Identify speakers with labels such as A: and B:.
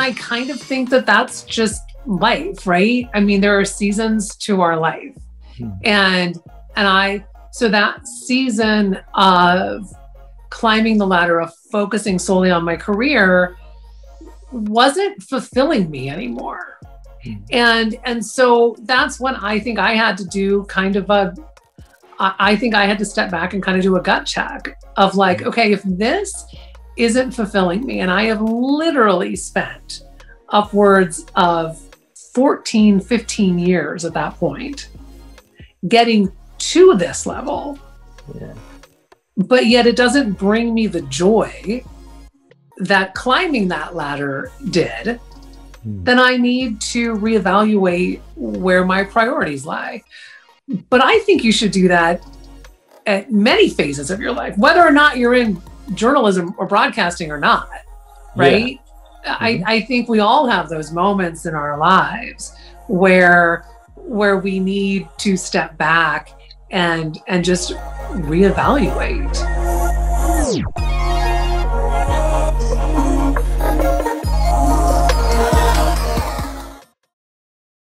A: I kind of think that that's just life, right? I mean, there are seasons to our life. Hmm. And and I so that season of climbing the ladder of focusing solely on my career wasn't fulfilling me anymore. Hmm. And and so that's when I think I had to do kind of a I think I had to step back and kind of do a gut check of like, hmm. okay, if this isn't fulfilling me, and I have literally spent upwards of 14, 15 years at that point getting to this level. Yeah. But yet it doesn't bring me the joy that climbing that ladder did. Hmm. Then I need to reevaluate where my priorities lie. But I think you should do that at many phases of your life, whether or not you're in journalism or broadcasting or not, right? Yeah. Mm-hmm. I, I think we all have those moments in our lives where where we need to step back and and just reevaluate.